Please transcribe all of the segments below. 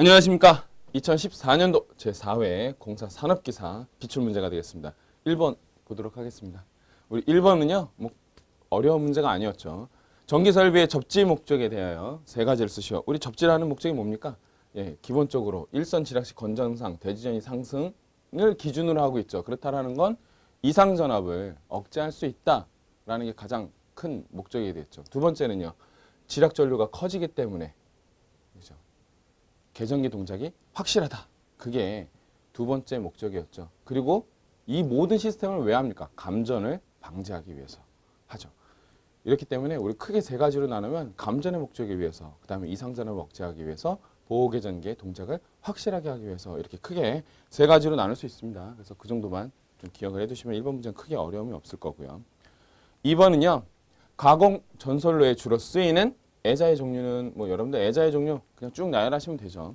안녕하십니까. 2014년도 제4회 공사 산업기사 기출 문제가 되겠습니다. 1번 보도록 하겠습니다. 우리 1번은요, 뭐, 어려운 문제가 아니었죠. 전기설비의 접지 목적에 대하여 세 가지를 쓰시오. 우리 접지라는 목적이 뭡니까? 예, 기본적으로 일선 지락시 건전상, 대지전이 상승을 기준으로 하고 있죠. 그렇다라는 건 이상 전압을 억제할 수 있다라는 게 가장 큰 목적이 됐죠. 두 번째는요, 지락 전류가 커지기 때문에? 개전기 동작이 확실하다. 그게 두 번째 목적이었죠. 그리고 이 모든 시스템을 왜 합니까? 감전을 방지하기 위해서 하죠. 이렇기 때문에 우리 크게 세 가지로 나누면 감전의 목적에 위해서, 그 다음에 이상전을 억제하기 위해서, 보호개전기의 동작을 확실하게 하기 위해서 이렇게 크게 세 가지로 나눌 수 있습니다. 그래서 그 정도만 좀 기억을 해두시면 1번 문제는 크게 어려움이 없을 거고요. 2번은요. 가공 전선로에 주로 쓰이는 애자의 종류는 뭐 여러분들 애자의 종류 그냥 쭉 나열하시면 되죠.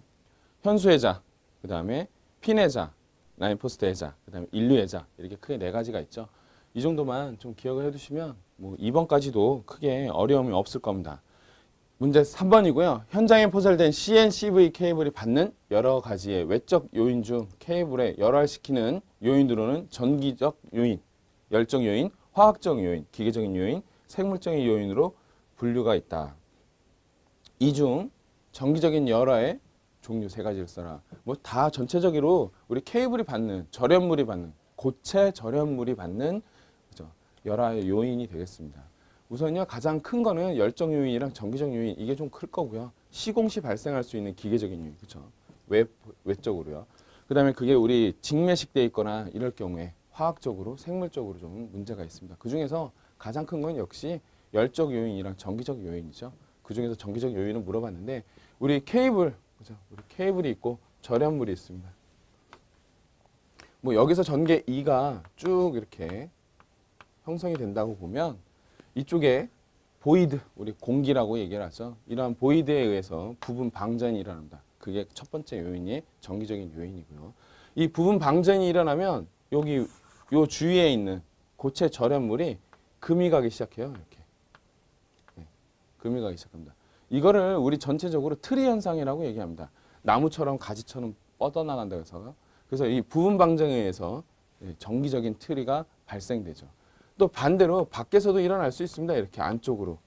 현수 애자, 그 다음에 핀 애자, 라인포스트 애자, 그 다음에 인류 애자 이렇게 크게 네 가지가 있죠. 이 정도만 좀 기억을 해두시면 뭐 2번까지도 크게 어려움이 없을 겁니다. 문제 3번이고요. 현장에 포설된 CNCV 케이블이 받는 여러 가지의 외적 요인 중 케이블에 열활시키는 요인으로는 전기적 요인, 열적 요인, 화학적 요인, 기계적인 요인, 생물적인 요인으로 분류가 있다. 이중 전기적인 열화의 종류 세 가지를 써라. 뭐 다 전체적으로 우리 케이블이 받는 절연물이 받는 고체 절연물이 받는 그죠? 열화의 요인이 되겠습니다. 우선요 가장 큰 거는 열적 요인이랑 전기적 요인 이게 좀 클 거고요. 시공시 발생할 수 있는 기계적인 요인 그렇죠. 외 외적으로요. 그다음에 그게 우리 직매식 돼 있거나 이럴 경우에 화학적으로 생물적으로 좀 문제가 있습니다. 그 중에서 가장 큰 건 역시 열적 요인이랑 전기적 요인이죠. 그 중에서 전기적 요인을 물어봤는데 우리 케이블 그죠? 우리 케이블이 있고 절연물이 있습니다. 뭐 여기서 전계 E가 쭉 이렇게 형성이 된다고 보면 이쪽에 void 우리 공기라고 얘기를 하죠. 이러한 void에 의해서 부분 방전이 일어납니다. 그게 첫 번째 요인이 전기적인 요인이고요. 이 부분 방전이 일어나면 여기 요 주위에 있는 고체 절연물이 금이 가기 시작해요. 이렇게. 네, 금이 가기 시작합니다. 이거를 우리 전체적으로 트리 현상이라고 얘기합니다. 나무처럼 가지처럼 뻗어나간다 해서 그래서 이 부분 방전에 의해서 예, 전기적인 트리가 발생되죠. 또 반대로 밖에서도 일어날 수 있습니다. 이렇게 안쪽으로.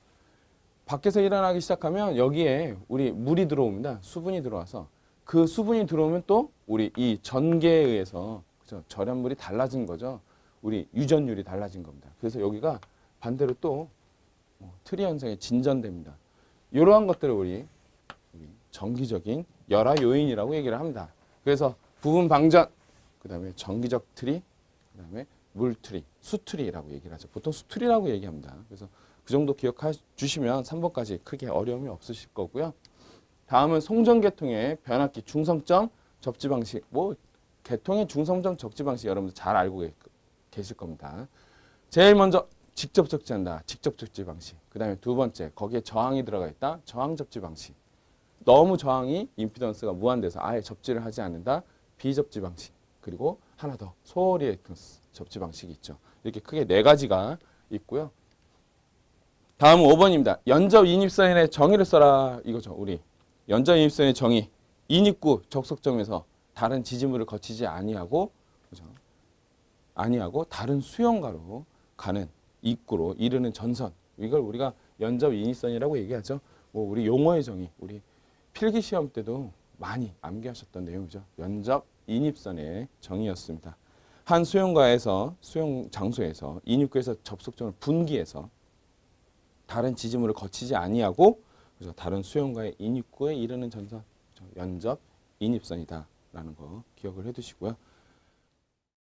밖에서 일어나기 시작하면 여기에 우리 물이 들어옵니다. 수분이 들어와서 그 수분이 들어오면 또 우리 이 전기에 의해서 그죠? 절연물이 달라진 거죠. 우리 유전율이 달라진 겁니다. 그래서 여기가 반대로 또 뭐, 트리 현상에 진전됩니다. 이러한 것들을 우리, 전기적인 열화 요인이라고 얘기를 합니다. 그래서 부분 방전, 그 다음에 전기적 트리, 그 다음에 물트리, 수트리라고 얘기를 하죠. 보통 수트리라고 얘기합니다. 그래서 그 정도 기억해 주시면 3번까지 크게 어려움이 없으실 거고요. 다음은 송전계통의 변압기 중성점 접지 방식. 뭐 계통의 중성점 접지 방식 여러분들 잘 알고 계- 계실 겁니다. 제일 먼저 직접 접지한다. 직접 접지 방식. 그 다음에 두 번째 거기에 저항이 들어가 있다. 저항 접지 방식. 너무 저항이 임피던스가 무한돼서 아예 접지를 하지 않는다. 비접지 방식. 그리고 하나 더 소리액턴스 접지 방식이 있죠. 이렇게 크게 네 가지가 있고요. 다음 5번입니다. 연접 인입선의 정의를 써라 이거죠. 우리 연접 인입선의 정의 인입구 접속점에서 다른 지지물을 거치지 아니하고 그죠? 아니하고 다른 수영가로 가는 입구로 이르는 전선 이걸 우리가 연접 인입선이라고 얘기하죠. 뭐 우리 용어의 정의 우리 필기 시험 때도 많이 암기하셨던 내용이죠. 연접 인입선의 정의였습니다. 한 수영가에서 수영 장소에서 인입구에서 접속점을 분기해서 다른 지지물을 거치지 아니하고 그래서 다른 수영가의 인입구에 이르는 전선? 연접 인입선이다라는 거 기억을 해두시고요.